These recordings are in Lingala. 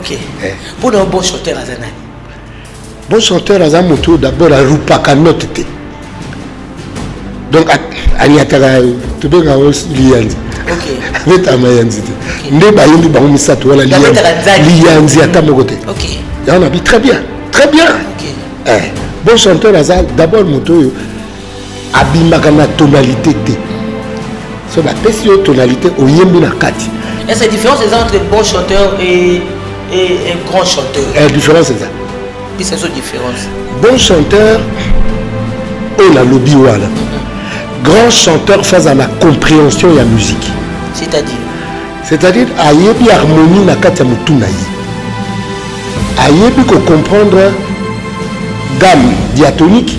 ok eh. mpo na bon chanteur aza nani bon chanteur aza motu oyo d'abord arupaka note te donc aniataka tobenga yango liyanzi abetama yanzi te nde bayembi bango misato wana liyanzi ata moko te yango nabi très bien très bien eh. bon chanteur aza d'abord moto oyo abimaka na tonalité te so bapesi yo tonalité oyembi na kati est la différence eza entre bon chanteur et, et, et grand chanteur eh, différence eza pisa biso différence bon chanteur oyo nalobi wana grand chanteur faza na compréhension ya musique c'est-à-dire c'est-à-dire ayebi harmonie na kati ya motu na ye ayebi kocomprendre gamme diatonique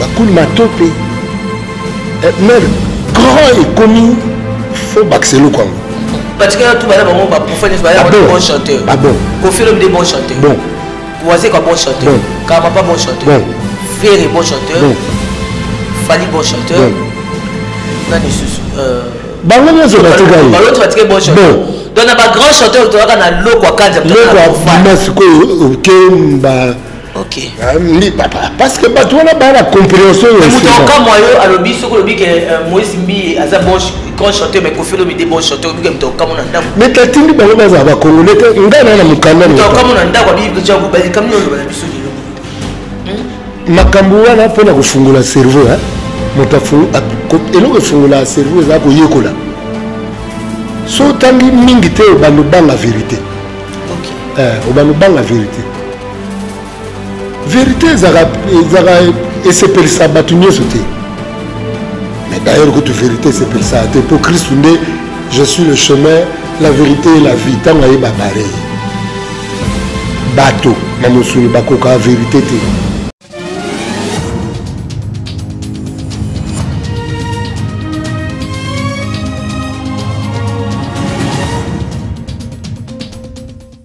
bakuli matope eh, mer grand ekomi fo bakisa eloko yango batikala tu bana bango bakufa nyonso baya ah bon chanteur ah bon kofi lobi de bon chanteur bon wazeka bon chanteur kama pas bon chanteur ferre bon chanteur fali bon chanteur nani susu euh, bango nyonso batikali baloti batike bon chanteur donc na bagrand chanteur tozalaka na lokwa kanza lokwa sikoyo oke ba Okay. Euh, parce que bato wana baya na compréhension moto aokamwa yo alobi soki olobi ke euh, moïse mbi aza bon grand chanteur mais kofi olomide bon chanteur obike moto aokamwa na ndako mais tatindi bango bazala bakongole te ngai naa na mokanda moto aokamwa na ndako abibi jango balikami oloba na biso lelo hmm? makambo wana mpo na kofungola cerveau moto eloko efungola cerveau eza koyekola so otangi mingi te obanda obanga verité obanda obanga verité verite ezaka ezaka esepelisa bato nyonso te mais d'ailleurs kutu verite esepelisaka te mpo kristu nde je suis le chemin la verite et la vie ntango ayeba bare bato na mosuni bakokaka verite te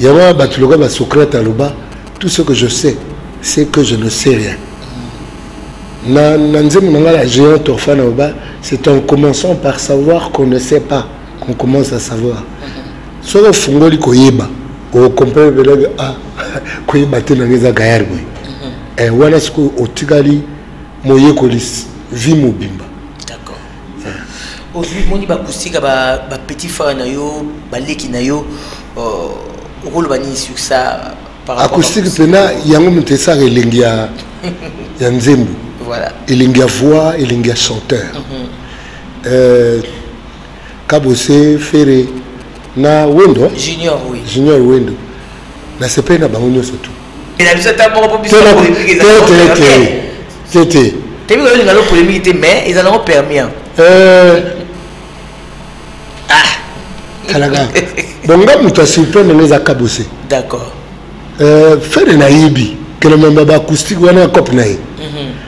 yango wana bato lokola ba socrate aloba tout ce que je sais c'est que je ne sais rien na, na nzembo na ngai ya géant orphane aloba c'est en commençant par savoir qu'on ne sait pas qu'on commence à savoir soki ofungoli koyeba okomprendre belaki ah koyeba te nanga eza gayar boye eh, wana sikoyo otikali moyekoli vie mobimba omoni bakusika bapetit frère na yo baleki na yo euh, okoloba nini sur ça acoustique mpena yango moto esaka elengi ya ya nzembo elengi ya voix elengi ya chanteur mhm. euh, kabose fere na wendo junior wendo nasepeli na bango nyonso tu kalaga bon nga moto ya surprendre nga eza kabose d'accord euh, fere nayebi kelemamba baacoustique wana ya cope na ye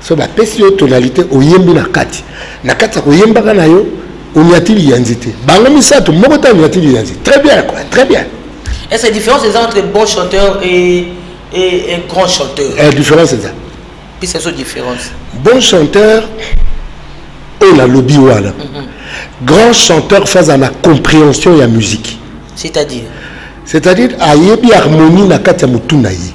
so bapesi yo tonalité oyembi na kati na kati ya koyembaka na yo onyati liyanzi te bango misato moko te onyati liyanzi très bien quoi très bien et c'est différence eza entre bon chanteur et, et, et grand chanteur eh, différence eza puis c'est so différence bon chanteur oyo nalobi wana mhm. grand chanteur faza na compréhension ya musique c'est-à-dire c'est-à-dire ayebi harmonie na kati ya motu na ye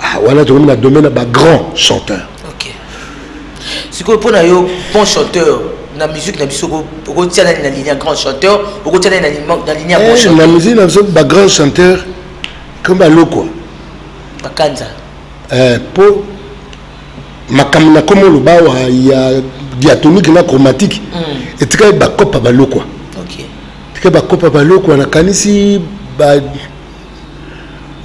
ah wana tokomi na domaine ya ba grand chanteur ok sikoyo mpo na yo bon chanteur na musique na biso okotia nani na ligne ya grand chanteur okotia nani na ligne ya bon eh, chanteur na musique na biso ba grand chanteur comme balokwa bakanza eh, mpo makambo na komi oloba wa ya diatonique na chromatique mm. etikali bakopa balokwa etikali bakopa balokwa nakanisi ba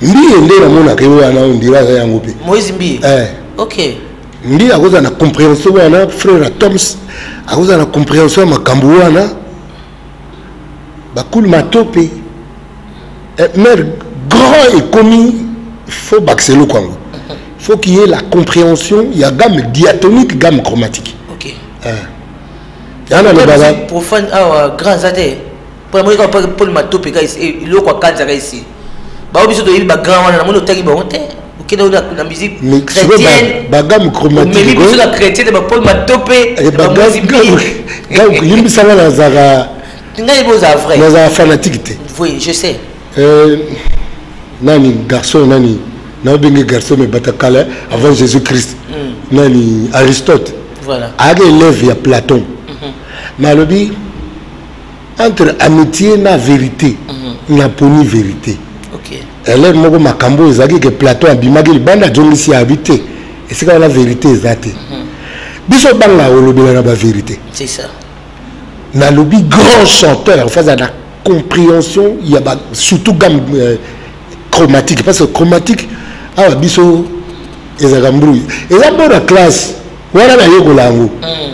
mbiye nde namonaka ye wana ondire aza yango mpe moise mbiye eh. ok mbiye akozala na comprehension wana frère atoms akozala na comprehension ya makambo wana bakulu matope eh, mare grand ekomi faut bakisa eloko yango faut qu'il y ait la compréhension ya gamme diatonique gamme chromatique okay. eh. yana lobaka profane awa ah, grand aza te mpona moni kaka pole matope ka eloko akanisa ka esi bango biso toyebi bagrand wana namoni otangi bango te okende oyo na musique chrétiennebagamu chromatique biso na chrétienne bapole matope limbisa nga nazaka ngai boza vrai nazaka fanatique te oui je sais euh, nani garçon nani nabenge garçon me bata kala avant jésus christ mm. nani aristote voilà. ayaka élève ya platon mm -hmm. mais alobi entre amitié na vérité mhm. na poni vérité elève moko makambo ezalaki ke platon abimaki libanda ajongisi ya abi te esika wana vérité eza te mhm. biso banga olobela na bavérité nalobi grand chanteur faza na compréhension ya ba surtout gamme euh, chromatique parce que chromatique awa biso ezalaka mbulu eza mpo na classe wana nayekola yango mm.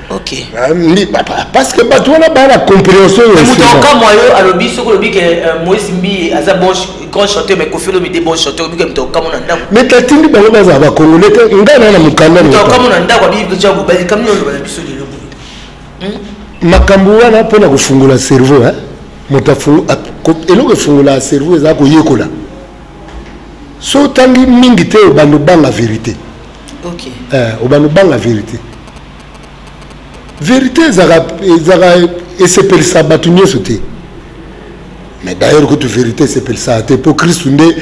Okay. Euh, parce que bato wana baya na compréhension moto akokamwa yo alobi soki olobi ke euh, moïse mbi aza bon grand chanteur mais kofi olomide bon chanteur obike moto akokamwa na ndako mais tatindi bango bazala bakongole te ngai naa na mokanda moto akokamwa na ndako abibiaa bobali kamini oloba na biso lelo boye hmm? makambo wana mpo na kofungola cerveau moto eloko efungola cerveau eza koyekola so otangi mingi te obanda obanga verité eh, obanda obanga verité verite ezaka ezaka esepelisa bato nyonso te mais d'ailleurs kutu verite esepelisaka te mpo kristu nde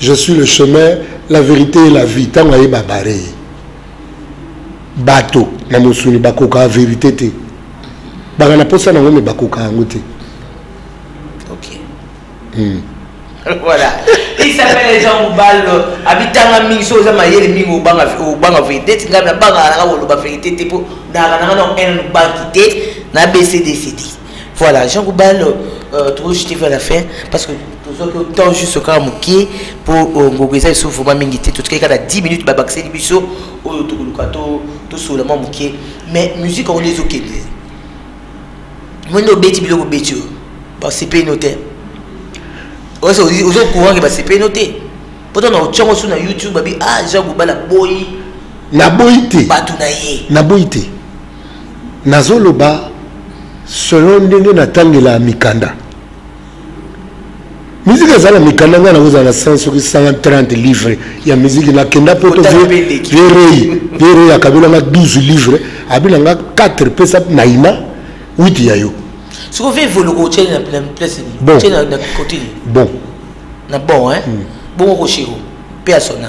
je suis le chemin la vérité et la vie ntango aye babare ye bato na mosuni bakokaka verite te baka na mposa nango me bakokaka yango te hmm. voilà il s'appelle jean mobalo abitanga mingi soki oza mayele mingi obanga obanga verité ti ngai nabangaka nanga koloba verité te mpo nayaka nanga na haine nobanki te na bcdcd voilà jean mobalo euh, tokojete vers la fin parce que tozoki otemp juste kaka moke mpo euh, ngongo eza lisusu vraimen mingi te totikaki kaka na 10 minutes babakiseli biso oyo tokoluka tosolola mwa moke mais musique yango nde ezokende omoni nde obeti biloko obeti oyo basepeli no te ozokurange basepeli no te poto na otyongo su na youtube babi ah jean goba naboyi naboyi te bato na ye naboyi te nazoloba selon ndenge natangela mikanda miziki eza na mikanda ngai nakozala na 100 soki 130 livre ya miziki nakenda poto verei verei akabela nga 12 livre abina nga 4 pesa naina 8 ya yo sikoyo ve evoluka otye na place bon na kote bon na bon hein hmm. bongo koshiro mpe asona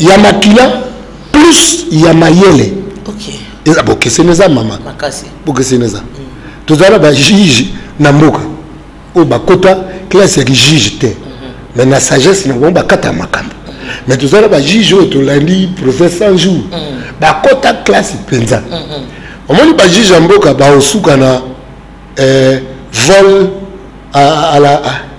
ya makila plus ya mayele eza bokeseni eza mama bokeseni eza mm. tozala bajuge na mboka oyo bakota classe ya kijuge te mm-hmm. mais na sagesse na bango bakata makambo mais tozala bajuge oyo tolandi procès 100 jour mm. bakota classe mpenza mm-hmm. omoni bajuge ya mboka baosuka na eh, vol à, à la à,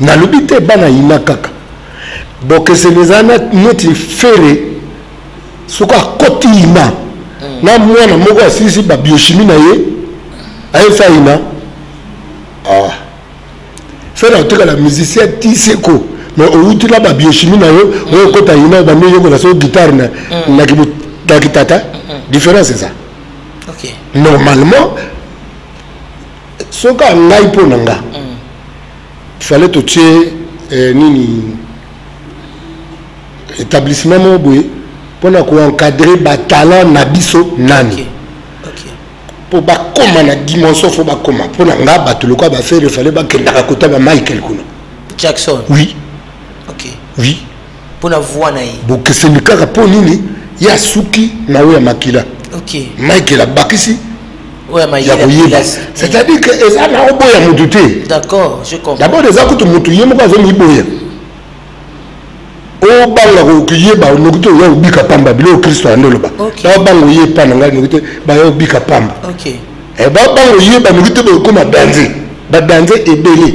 nalobi te bana yina kaka bokeseni eza neti fere soki akoti yina mm. na mwana moko asilisi babiochimie na ye ayesa yina ah. fere akotikala musicien ti seko mais owuti na babiochimie na yo mm. oyo okota yina obandi oyokola soko guitare na mm. kitata différence eza normalement soki a ngai mpo na nga mm. fale totie eh, nini établissement moko boye mpo na koencadre batalent na biso nani okay. mpo bakoma na dimension fo bakoma mpo na nga bato lokola bafere fale bakendaka kota ba michael kuna jackson oui okay. oui mpo na voix na ye bokeseni kaka mpo nini ye asuki na oyo ya makila okay. michael abakisi ya koyeba c'est-à-dire que eza na oboya motu te d'abord eza kutu motu ye moko azomiboya obanga koyeba noki te oya obika pamba biloko kristo ayandi oloba babanga oyeba na ngai noki te baya obika pamba eh, babanga oyeba noki te bokoma danze badanze ebele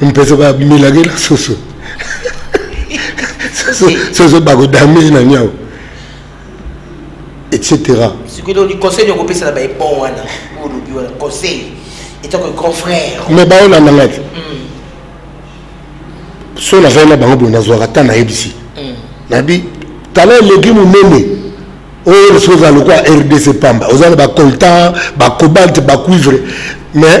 mpeza bamelaki na soso soso bakodame na niao etc sikoyo conseil nini okopesa na baebon wana olobi wana conseil etako grand frère mais baolanda ngai te so nazali na bango boye nazwaka ata nayebisi mm. nayebi tala eleki monene oyo lisusu ozala lokola rdc pamba oza na bacoltan bacobalt bacuivre mais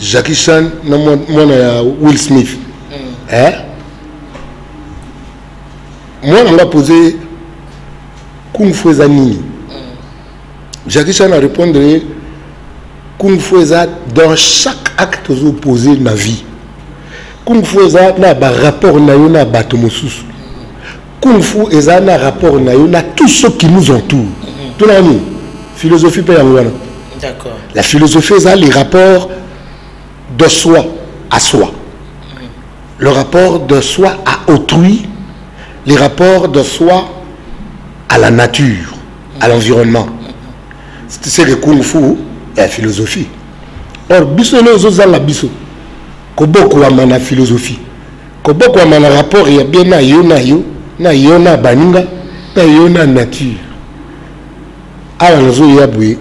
Jackie Chan na mwana ya Will Smith mm. eh? mwana nga pose kung fu eza nini mm. Jackie Chan a répondre ye kung fu eza dans chaque acte ozo pose na vie kung fu eza na ba rapport na yo na bato mosusu kung fu eza na rapport na yo na tout ce qui nous entoure mhm. tolaka nini philosophie mpe yango wana la philosophie eza les rapports de soi à soi mhm. le rapport de soi à autrui les rapports de soi à la nature à mhm. l'environnement c'est que kung fu ya philosophie or biso ene ezozanga biso kobokwama na philosophie kobokwama na rapport ya bien na yo na yo na yo na baninga na yo na nature awa nazoya boye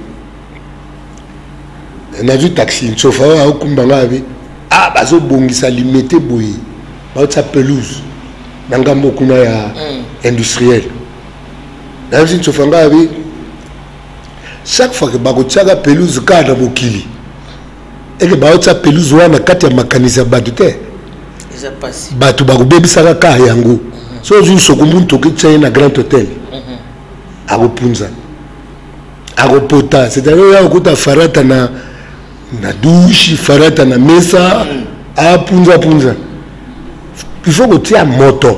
nazwi taxi nsofa oyo aokumba ngai abi a bazobongisa limete boye baotisa pelouse na ngambo kuna ya mm. industriel nayebisi nsofa ngai abi chaque fois ke bakotiaka pelouse kaka na mokili eke baotya pelouse wana na kati ya makanisi ya bato te bato bakobebisaka kaa yango mhm. so ozwi nsoko muntu okitya ye na grand hôtel mhm. akopunza akopota c'est-à-dire oyo akokuta farata na na douche farata na mesa mhm. apunzapunza il faut kotia moto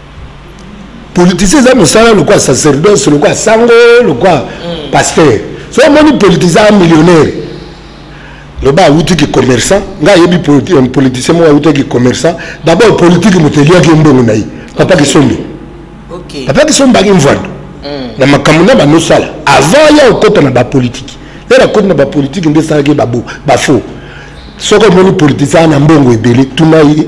politisi eza mosala lokola sacerdoce lokola sango lokola mm. pasteur so omoni politisi a millionnaire loba awuti kicommerçant ngai ayebi euh, politicien moko awuti kicommerçant dabord politiki moto eliaki ye mbongo na ye papa kisombi papa kisombi baki mvando mm. na makambo na banosala avant ya okota na bapolitiki ere akoti na bapolitiki nde esalaki bafaux soki omoni politisien na mbongo ebele tuna ye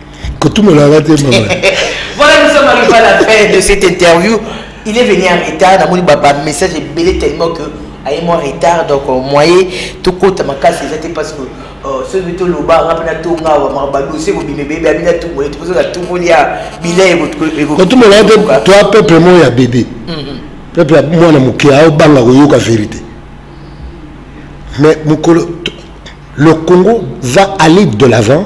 kotumelaka te mama voilà nous sommes arrivés à la fin de cette interview il est venu en retard namoni bamessage ebele tellement que aye mwa retard donc euh, moye tokota makasi eza te parce que euh, soki toloba nga mpe natonga awa badosie kobima ebebe abi natumbola te posoki atumboli ya bilai ekotumola te toi peuple moko ya bebe mhm. peuple ya mwana moke aobanga koyoka vérité mais mokolo le congo va aller de l'avant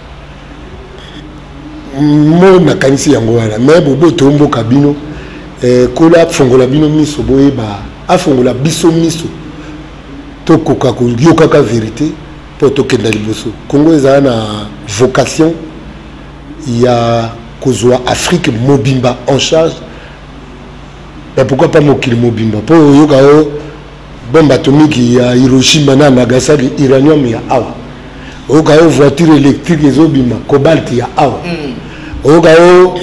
mo nakanisi yango wana me boboto mboka bino eh, kola afongola bino miso boyeba afongola biso miso tokoka koyokaka verite mpo tokenda liboso kongo ezala na vocation ya kozwa afrique mobimba en charge mais pourquoi pas mokili mobimba mpo oyoka oyo bombe atomiki ya hiroshima na nagasaki uranium ya awa oyoka yo voiture électrique ezobima cobalt ya awa mm. oyoka yo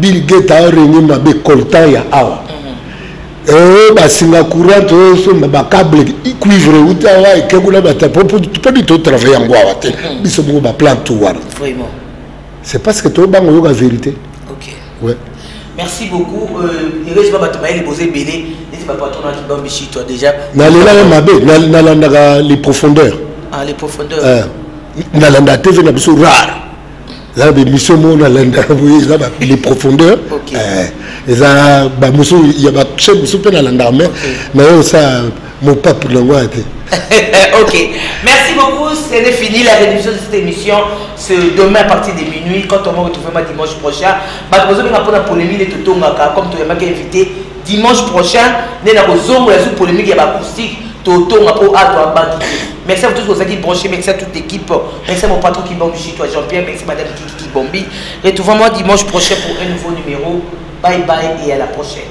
bill gate aorenie mabe coltan ya awa mm-hmm. oyo eh, basinga courant toyosomba bacable cuivre euti awa eke kuna bata mpo bitu totravaille yango awa te mm-hmm. biso moko baplante wana c'est parce que to bango yoka vérité OK ouais Merci beaucoup. Euh, les réseaux bateau bail posé belé. N'était pas patron qui bombe ici toi déjà. Na lela ya mabe, na na landa les profondeurs. Ah les profondeurs. Euh, na landa TV na biso rare. Là des missions mon na landa oui là les profondeurs. OK. Euh, eza ba musu ya ba chef musu pe na landa mais mais ça mopapu na yango aya te ok merci beaucoup ce n'est fini la réduction de cette émission ce demain à partir de minuit quand on va retrouver ma dimanche prochain bato bazobenga mpona polémique nde totongaka comme toyambaki invité dimanche prochain nde na kozongola zu polémique ya baacoustique totonga mpo ato abaki te merci à vous tous bozalaki branché merci à toute l'équipe merci à mon patron qui bombi chez toi jean pierre merci madame kiki qui bombi retrouvez moi dimanche prochain pour un nouveau numéro bye bye et à la prochaine